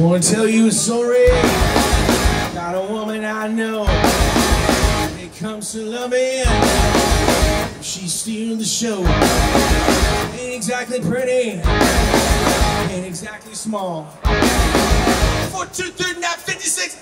wanna tell you a story about a woman I know. When it comes to loving, she's stealing the show. Ain't exactly pretty, ain't exactly small. Four, two, three, nine, fifty-six.